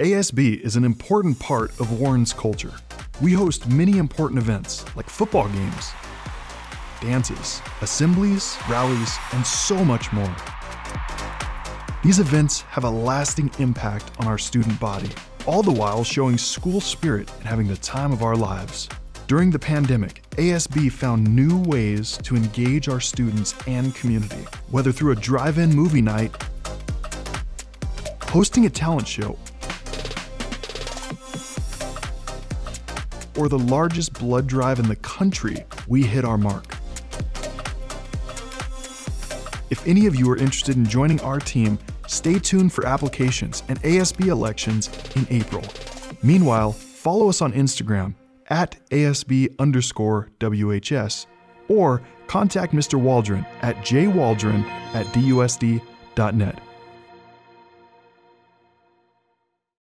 ASB is an important part of Warren's culture. We host many important events like football games, dances, assemblies, rallies, and so much more. These events have a lasting impact on our student body, all the while showing school spirit and having the time of our lives. During the pandemic, ASB found new ways to engage our students and community, whether through a drive in movie night, hosting a talent show, or the largest blood drive in the country, we hit our mark. If any of you are interested in joining our team, stay tuned for applications and ASB elections in April. Meanwhile, follow us on Instagram at ASB underscore WHS or contact Mr. Waldron at jwaldron at dusd.net.